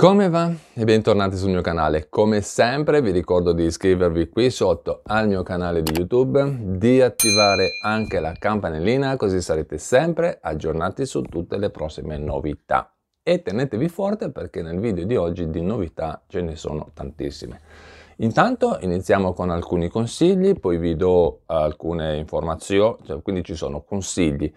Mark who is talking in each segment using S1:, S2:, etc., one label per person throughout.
S1: Come va? E bentornati sul mio canale. Come sempre vi ricordo di iscrivervi qui sotto al mio canale di YouTube, di attivare anche la campanellina così sarete sempre aggiornati su tutte le prossime novità. E tenetevi forte perché nel video di oggi di novità ce ne sono tantissime. Intanto iniziamo con alcuni consigli, poi vi do alcune informazioni, cioè, quindi ci sono consigli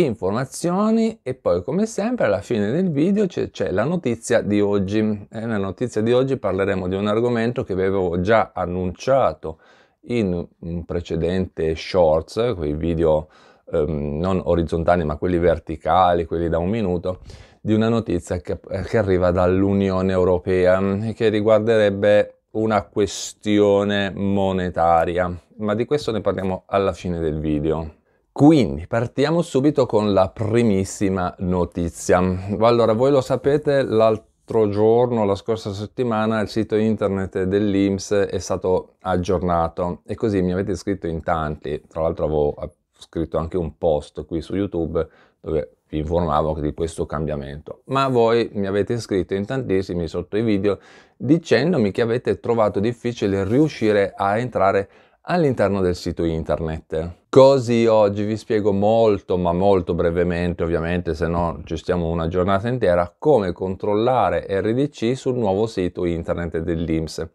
S1: informazioni e poi come sempre alla fine del video c'è la notizia di oggi e nella notizia di oggi parleremo di un argomento che avevo già annunciato in un precedente shorts, quei video ehm, non orizzontali ma quelli verticali, quelli da un minuto, di una notizia che, che arriva dall'Unione Europea e che riguarderebbe una questione monetaria, ma di questo ne parliamo alla fine del video. Quindi partiamo subito con la primissima notizia. Allora, voi lo sapete, l'altro giorno, la scorsa settimana, il sito internet dell'Inps è stato aggiornato e così mi avete scritto in tanti. Tra l'altro avevo scritto anche un post qui su YouTube dove vi informavo di questo cambiamento. Ma voi mi avete scritto in tantissimi sotto i video dicendomi che avete trovato difficile riuscire a entrare all'interno del sito internet. Così oggi vi spiego molto ma molto brevemente, ovviamente se no ci stiamo una giornata intera, come controllare RDC sul nuovo sito internet dell'IMS.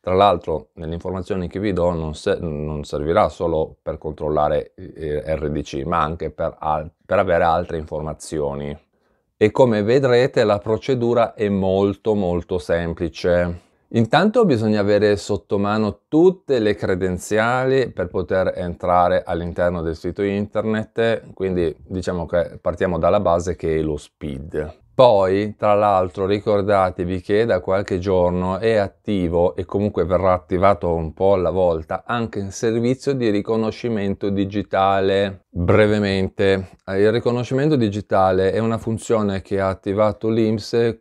S1: Tra l'altro nelle informazioni che vi do non, se, non servirà solo per controllare eh, RDC ma anche per, per avere altre informazioni. E come vedrete la procedura è molto molto semplice. Intanto bisogna avere sotto mano tutte le credenziali per poter entrare all'interno del sito internet, quindi diciamo che partiamo dalla base che è lo SPID. Poi, tra l'altro, ricordatevi che da qualche giorno è attivo e comunque verrà attivato un po' alla volta anche il servizio di riconoscimento digitale. Brevemente, il riconoscimento digitale è una funzione che ha attivato l'IMS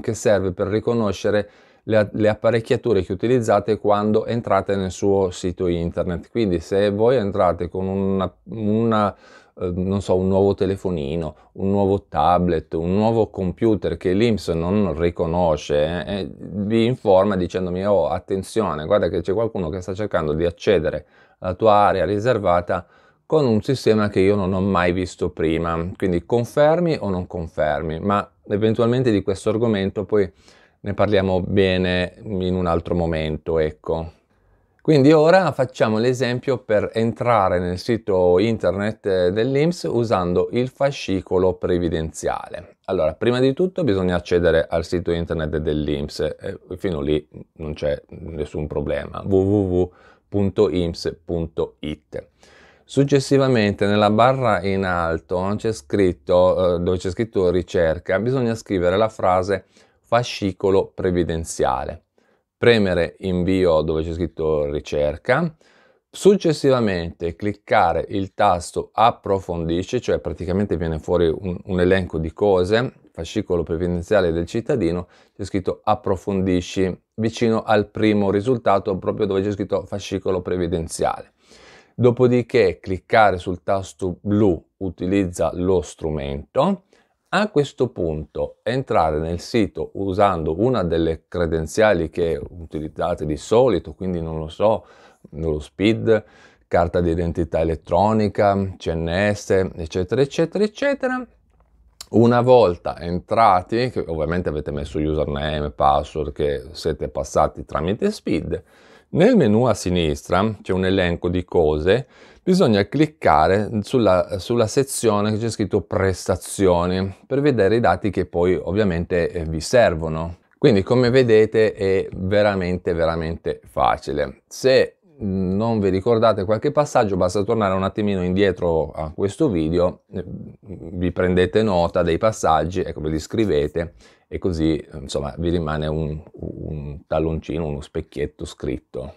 S1: che serve per riconoscere le, le, apparecchiature che utilizzate quando entrate nel suo sito internet. Quindi se voi entrate con una, una eh, non so, un nuovo telefonino, un nuovo tablet, un nuovo computer che l'IMS non riconosce, eh, vi informa dicendomi oh attenzione, guarda che c'è qualcuno che sta cercando di accedere alla tua area riservata con un sistema che io non ho mai visto prima. Quindi confermi o non confermi, ma eventualmente di questo argomento poi ne parliamo bene in un altro momento, ecco. Quindi ora facciamo l'esempio per entrare nel sito internet dell'IMSS usando il fascicolo previdenziale. Allora, prima di tutto bisogna accedere al sito internet dell'IMSS e fino lì non c'è nessun problema, www.ims.it. Successivamente nella barra in alto c'è scritto, eh, dove c'è scritto ricerca, bisogna scrivere la frase fascicolo previdenziale. Premere invio dove c'è scritto ricerca, successivamente cliccare il tasto approfondisci, cioè praticamente viene fuori un, un elenco di cose, fascicolo previdenziale del cittadino, c'è scritto approfondisci vicino al primo risultato proprio dove c'è scritto fascicolo previdenziale. Dopodiché cliccare sul tasto blu utilizza lo strumento, a questo punto entrare nel sito usando una delle credenziali che utilizzate di solito, quindi non lo so, lo SPID, carta di identità elettronica, CNS, eccetera, eccetera, eccetera. Una volta entrati, che ovviamente avete messo username password che siete passati tramite SPID, nel menu a sinistra c'è un elenco di cose bisogna cliccare sulla, sulla sezione che c'è scritto prestazioni per vedere i dati che poi ovviamente eh, vi servono. Quindi come vedete è veramente veramente facile. Se non vi ricordate qualche passaggio basta tornare un attimino indietro a questo video, eh, vi prendete nota dei passaggi, ecco ve li scrivete e così insomma vi rimane un, un talloncino, uno specchietto scritto.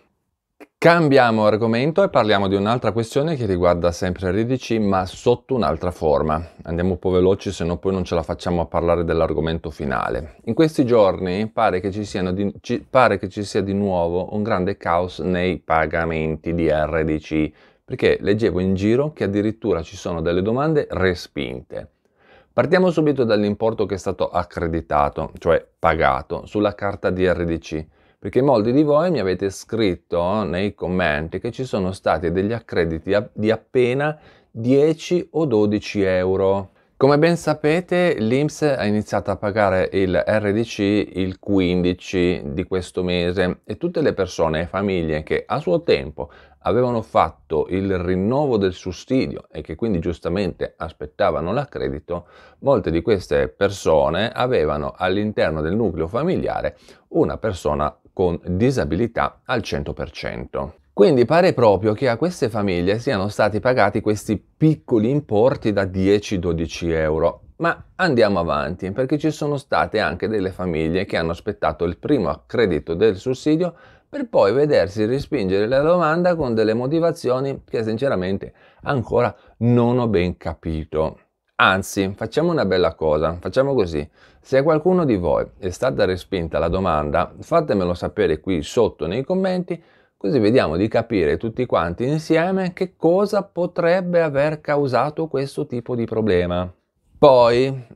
S1: Cambiamo argomento e parliamo di un'altra questione che riguarda sempre RDC ma sotto un'altra forma. Andiamo un po' veloci se no poi non ce la facciamo a parlare dell'argomento finale. In questi giorni pare che, di, ci, pare che ci sia di nuovo un grande caos nei pagamenti di RDC perché leggevo in giro che addirittura ci sono delle domande respinte. Partiamo subito dall'importo che è stato accreditato, cioè pagato, sulla carta di RDC, perché molti di voi mi avete scritto nei commenti che ci sono stati degli accrediti di appena 10 o 12 euro. Come ben sapete, l'INPS ha iniziato a pagare il RDC il 15 di questo mese e tutte le persone e famiglie che a suo tempo avevano fatto il rinnovo del sussidio e che quindi giustamente aspettavano l'accredito, molte di queste persone avevano all'interno del nucleo familiare una persona con disabilità al 100%. Quindi pare proprio che a queste famiglie siano stati pagati questi piccoli importi da 10-12 euro. Ma andiamo avanti, perché ci sono state anche delle famiglie che hanno aspettato il primo accredito del sussidio per poi vedersi respingere la domanda con delle motivazioni che sinceramente ancora non ho ben capito. Anzi, facciamo una bella cosa, facciamo così. Se a qualcuno di voi è stata respinta la domanda, fatemelo sapere qui sotto nei commenti Così vediamo di capire tutti quanti insieme che cosa potrebbe aver causato questo tipo di problema. Poi,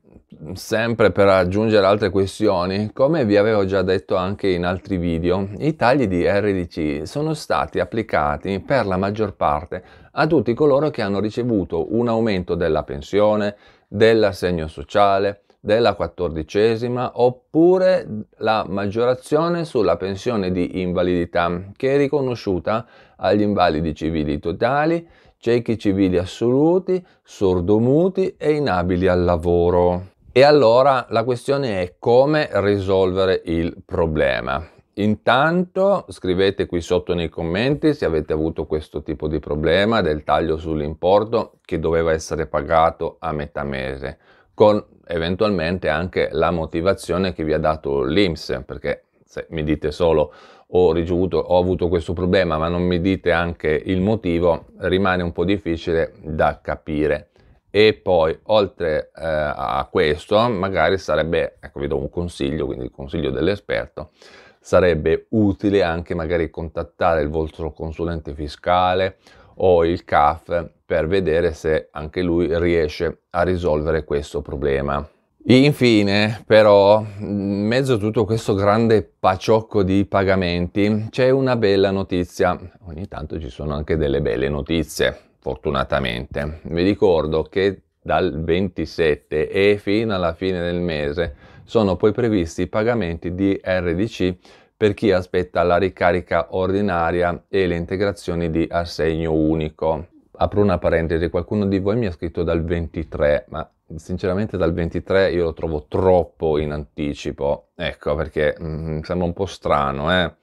S1: sempre per aggiungere altre questioni, come vi avevo già detto anche in altri video, i tagli di RDC sono stati applicati per la maggior parte a tutti coloro che hanno ricevuto un aumento della pensione, dell'assegno sociale, della quattordicesima oppure la maggiorazione sulla pensione di invalidità che è riconosciuta agli invalidi civili totali, ciechi civili assoluti, sordomuti e inabili al lavoro. E allora la questione è come risolvere il problema. Intanto scrivete qui sotto nei commenti se avete avuto questo tipo di problema del taglio sull'importo che doveva essere pagato a metà mese con eventualmente anche la motivazione che vi ha dato l'IMS, perché se mi dite solo ho ricevuto, ho avuto questo problema, ma non mi dite anche il motivo, rimane un po' difficile da capire. E poi, oltre eh, a questo, magari sarebbe, ecco, vi do un consiglio, quindi il consiglio dell'esperto, sarebbe utile anche magari contattare il vostro consulente fiscale o il CAF per vedere se anche lui riesce a risolvere questo problema. Infine, però, in mezzo a tutto questo grande paciocco di pagamenti, c'è una bella notizia. Ogni tanto ci sono anche delle belle notizie, fortunatamente. Vi ricordo che dal 27 e fino alla fine del mese sono poi previsti i pagamenti di RDC per chi aspetta la ricarica ordinaria e le integrazioni di assegno unico. Apro una parentesi, qualcuno di voi mi ha scritto dal 23, ma sinceramente dal 23 io lo trovo troppo in anticipo, ecco perché mm, sembra un po' strano, eh.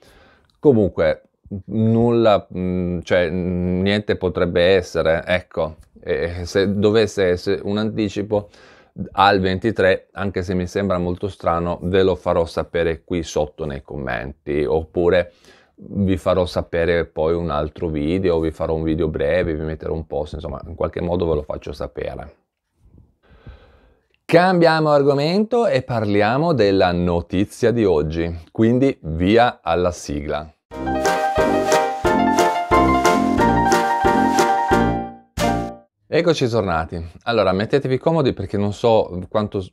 S1: Comunque, nulla, mm, cioè niente potrebbe essere, ecco, e se dovesse essere un anticipo al 23, anche se mi sembra molto strano, ve lo farò sapere qui sotto nei commenti, oppure vi farò sapere poi un altro video, vi farò un video breve, vi metterò un post, insomma, in qualche modo ve lo faccio sapere. Cambiamo argomento e parliamo della notizia di oggi, quindi via alla sigla. Eccoci tornati. Allora, mettetevi comodi perché non so quanto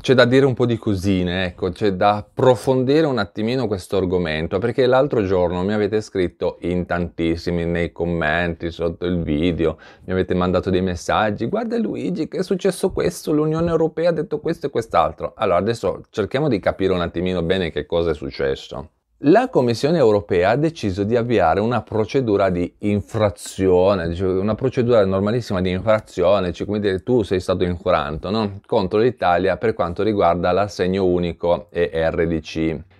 S1: c'è da dire un po' di cosine, ecco, c'è da approfondire un attimino questo argomento, perché l'altro giorno mi avete scritto in tantissimi nei commenti sotto il video, mi avete mandato dei messaggi, guarda Luigi che è successo questo, l'Unione Europea ha detto questo e quest'altro. Allora, adesso cerchiamo di capire un attimino bene che cosa è successo. La Commissione europea ha deciso di avviare una procedura di infrazione, una procedura normalissima di infrazione, cioè come dire tu sei stato infranto, no? contro l'Italia per quanto riguarda l'assegno unico e RDC.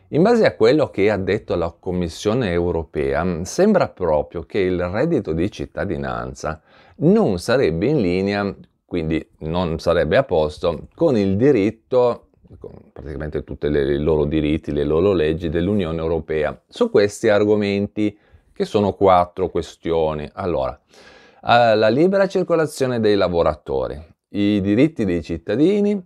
S1: In base a quello che ha detto la Commissione europea, sembra proprio che il reddito di cittadinanza non sarebbe in linea, quindi non sarebbe a posto, con il diritto praticamente tutti i loro diritti, le loro leggi dell'Unione Europea su questi argomenti, che sono quattro questioni. Allora, la libera circolazione dei lavoratori, i diritti dei cittadini,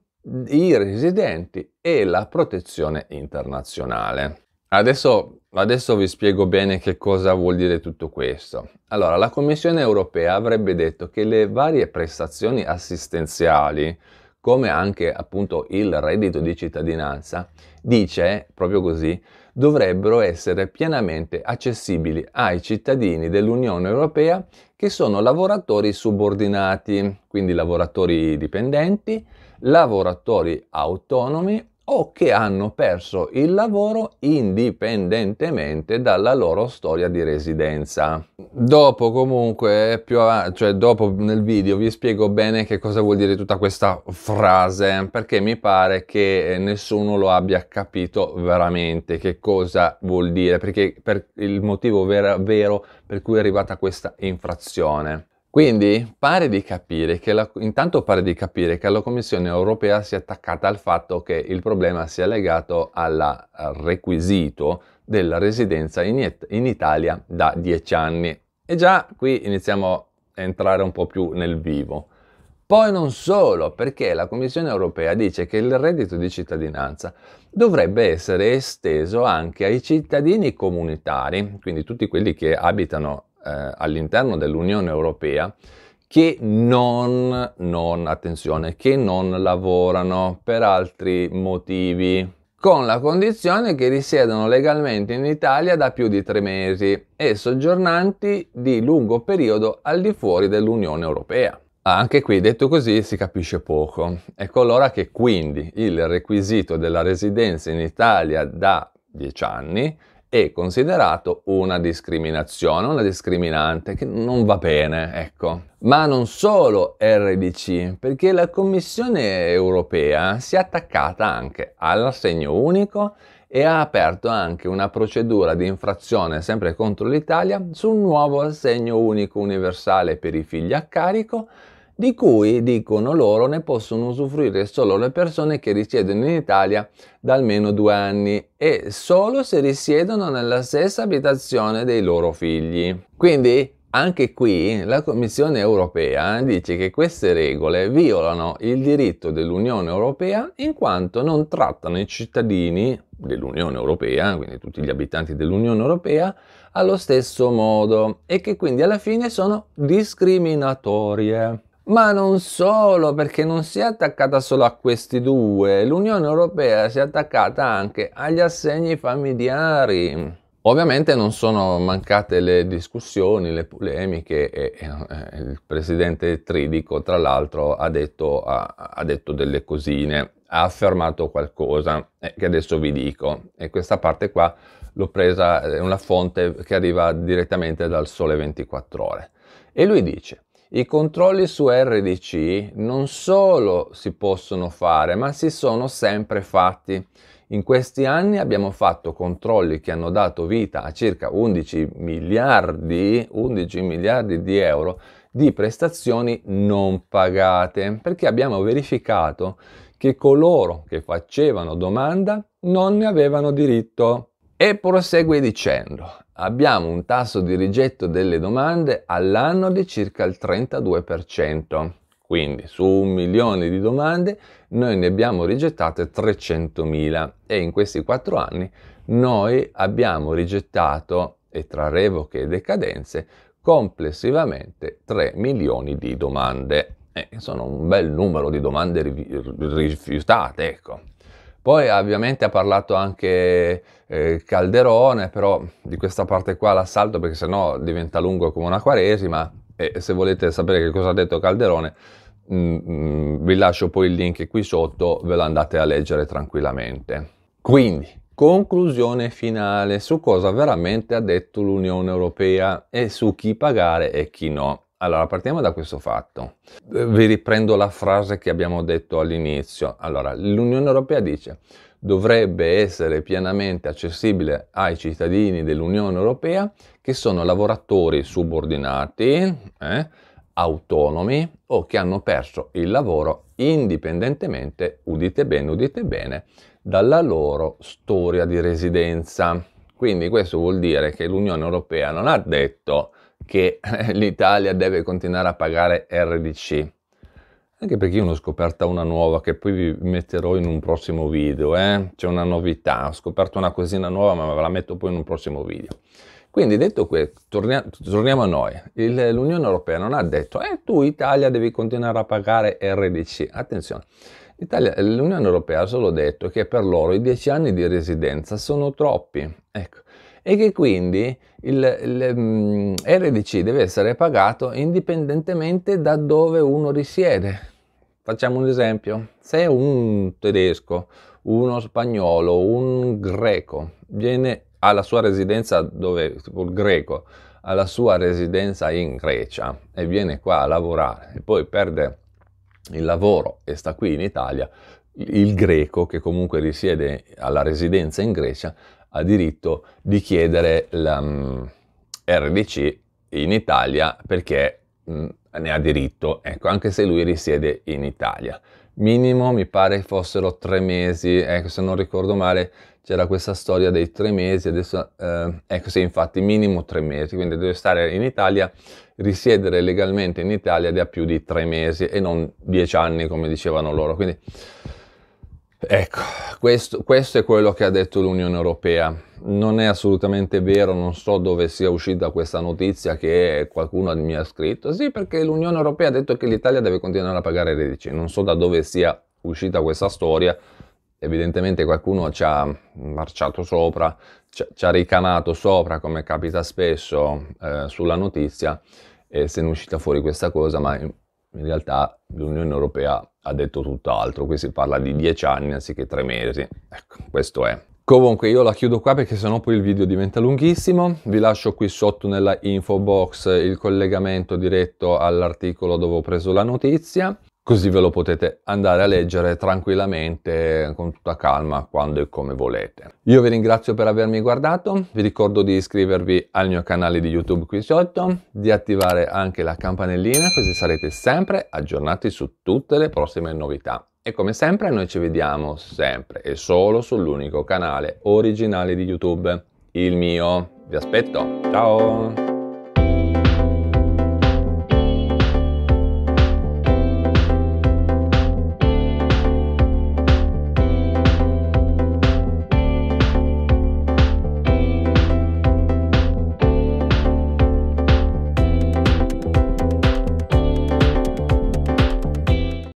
S1: i residenti e la protezione internazionale. Adesso, adesso, vi spiego bene che cosa vuol dire tutto questo. Allora, la Commissione europea avrebbe detto che le varie prestazioni assistenziali come anche appunto il reddito di cittadinanza, dice proprio così, dovrebbero essere pienamente accessibili ai cittadini dell'Unione Europea che sono lavoratori subordinati, quindi lavoratori dipendenti, lavoratori autonomi o che hanno perso il lavoro indipendentemente dalla loro storia di residenza. Dopo comunque, più avanti, cioè dopo nel video vi spiego bene che cosa vuol dire tutta questa frase, perché mi pare che nessuno lo abbia capito veramente che cosa vuol dire, perché per il motivo vero, vero per cui è arrivata questa infrazione. Quindi pare di capire che la, intanto pare di capire che la Commissione europea si è attaccata al fatto che il problema sia legato al requisito della residenza in, in Italia da 10 anni. E già qui iniziamo a entrare un po' più nel vivo. Poi non solo, perché la Commissione europea dice che il reddito di cittadinanza dovrebbe essere esteso anche ai cittadini comunitari, quindi tutti quelli che abitano eh, all'interno dell'Unione Europea che non, non, attenzione, che non lavorano per altri motivi, con la condizione che risiedono legalmente in Italia da più di tre mesi e soggiornanti di lungo periodo al di fuori dell'Unione Europea. Anche qui, detto così, si capisce poco. Ecco allora che quindi il requisito della residenza in Italia da 10 anni è considerato una discriminazione, una discriminante che non va bene, ecco. Ma non solo RDC, perché la Commissione europea si è attaccata anche all'assegno unico e ha aperto anche una procedura di infrazione sempre contro l'Italia sul nuovo assegno unico universale per i figli a carico di cui, dicono loro, ne possono usufruire solo le persone che risiedono in Italia da almeno due anni e solo se risiedono nella stessa abitazione dei loro figli. Quindi anche qui la Commissione europea dice che queste regole violano il diritto dell'Unione europea in quanto non trattano i cittadini dell'Unione europea, quindi tutti gli abitanti dell'Unione europea, allo stesso modo e che quindi alla fine sono discriminatorie. Ma non solo, perché non si è attaccata solo a questi due, l'Unione Europea si è attaccata anche agli assegni familiari. Ovviamente non sono mancate le discussioni, le polemiche e, e, e il presidente Tridico tra l'altro ha detto, ha, ha detto, delle cosine, ha affermato qualcosa eh, che adesso vi dico. E questa parte qua l'ho presa, è una fonte che arriva direttamente dal Sole 24 ore. E lui dice i controlli su RDC non solo si possono fare, ma si sono sempre fatti. In questi anni abbiamo fatto controlli che hanno dato vita a circa 11 miliardi, 11 miliardi di euro di prestazioni non pagate, perché abbiamo verificato che coloro che facevano domanda non ne avevano diritto. E prosegue dicendo, abbiamo un tasso di rigetto delle domande all'anno di circa il 32%. Quindi su un milione di domande noi ne abbiamo rigettate 300.000 e in questi quattro anni noi abbiamo rigettato, e tra revoche e decadenze, complessivamente 3 milioni di domande. Eh, sono un bel numero di domande rifiutate, ecco. Poi ovviamente ha parlato anche eh, Calderone, però di questa parte qua la salto perché sennò diventa lungo come una quaresima e se volete sapere che cosa ha detto Calderone mh, mm, mh, mm, vi lascio poi il link qui sotto, ve lo andate a leggere tranquillamente. Quindi, conclusione finale su cosa veramente ha detto l'Unione Europea e su chi pagare e chi no. Allora, partiamo da questo fatto. Vi riprendo la frase che abbiamo detto all'inizio. Allora, l'Unione Europea dice dovrebbe essere pienamente accessibile ai cittadini dell'Unione Europea che sono lavoratori subordinati, eh, autonomi o che hanno perso il lavoro indipendentemente, udite bene, udite bene, dalla loro storia di residenza. Quindi questo vuol dire che l'Unione Europea non ha detto che l'Italia deve continuare a pagare RDC. Anche perché io ne ho scoperta una nuova che poi vi metterò in un prossimo video. Eh? C'è una novità, ho scoperto una cosina nuova ma ve la metto poi in un prossimo video. Quindi detto questo, torniamo, torniamo a noi. Il, L'Unione Europea non ha detto, eh tu Italia devi continuare a pagare RDC. Attenzione, Italia, l'Unione Europea ha solo detto che per loro i dieci anni di residenza sono troppi. Ecco. E che quindi il, il um, RDC deve essere pagato indipendentemente da dove uno risiede. Facciamo un esempio. Se un tedesco, uno spagnolo, un greco viene alla sua residenza dove, tipo il greco, alla sua residenza in Grecia e viene qua a lavorare e poi perde il lavoro e sta qui in Italia, il greco che comunque risiede alla residenza in Grecia ha diritto di chiedere la um, RDC in Italia perché mh, ne ha diritto, ecco, anche se lui risiede in Italia. Minimo mi pare fossero tre mesi, ecco, se non ricordo male c'era questa storia dei tre mesi, adesso, eh, ecco sì, infatti minimo tre mesi, quindi deve stare in Italia, risiedere legalmente in Italia da più di tre mesi e non dieci anni come dicevano loro. Quindi, ecco, questo, questo è quello che ha detto l'Unione Europea non è assolutamente vero, non so dove sia uscita questa notizia che qualcuno mi ha scritto. Sì, perché l'Unione Europea ha detto che l'Italia deve continuare a pagare redditi. Non so da dove sia uscita questa storia. Evidentemente qualcuno ci ha marciato sopra, ci ha ricamato sopra, come capita spesso eh, sulla notizia, e se ne è uscita fuori questa cosa, ma in, in realtà l'Unione Europea ha detto tutt'altro. Qui si parla di dieci anni anziché tre mesi. Ecco, questo è. Comunque io la chiudo qua perché sennò poi il video diventa lunghissimo. Vi lascio qui sotto nella info box il collegamento diretto all'articolo dove ho preso la notizia. Così ve lo potete andare a leggere tranquillamente, con tutta calma, quando e come volete. Io vi ringrazio per avermi guardato, vi ricordo di iscrivervi al mio canale di YouTube qui sotto, di attivare anche la campanellina così sarete sempre aggiornati su tutte le prossime novità. E come sempre noi ci vediamo sempre e solo sull'unico canale originale di YouTube, il mio. Vi aspetto, ciao!